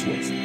twist.